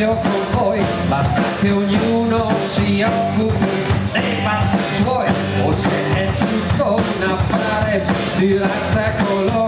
scambio con voi, basta che ognuno si occupi dei fatti suoi, o se è tutto un affare di razza colore.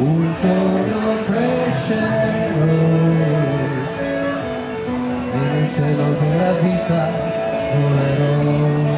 Dice lo que la vida duero.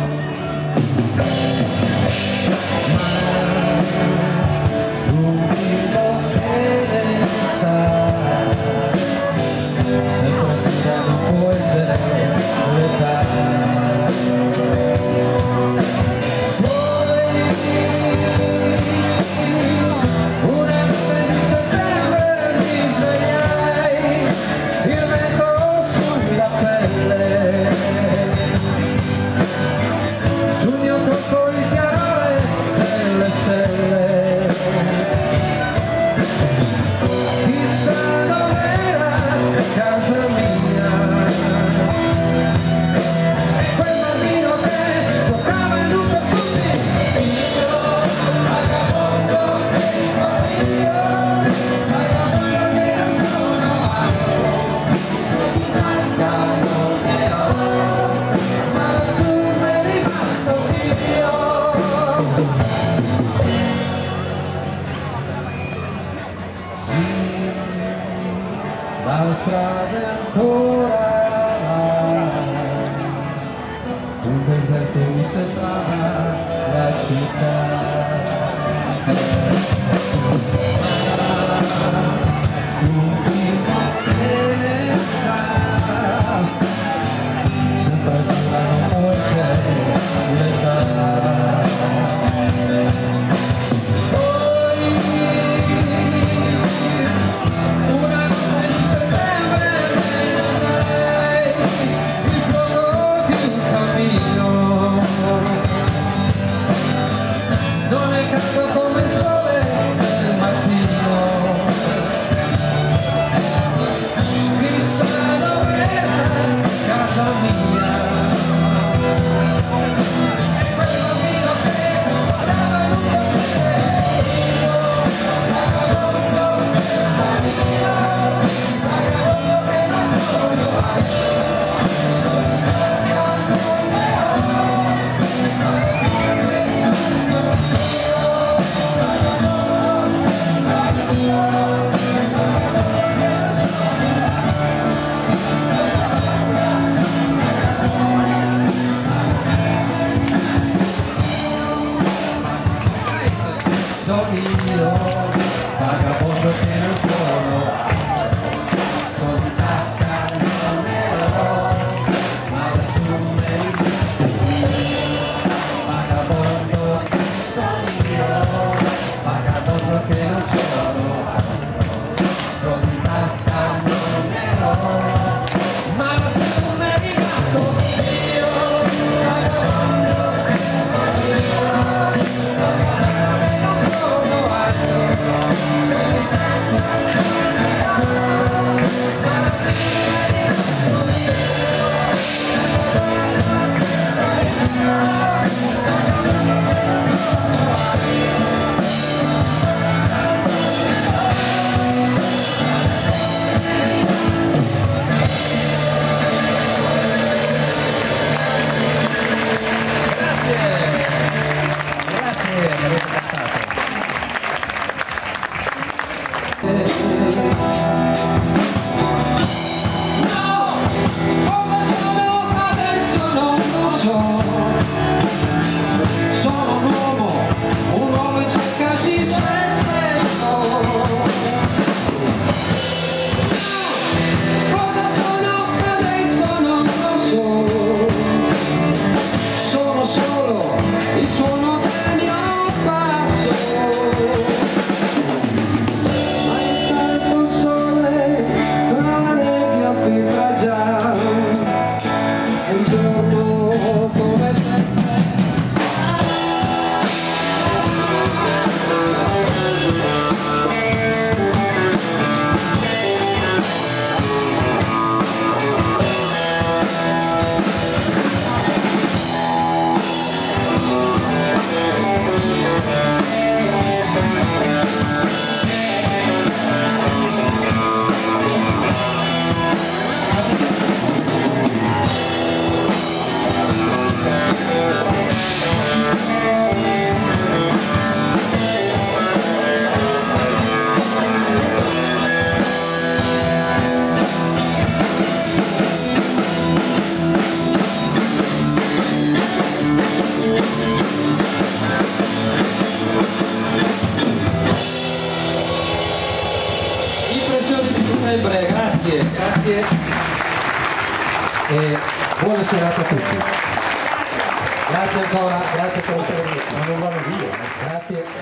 Gracias.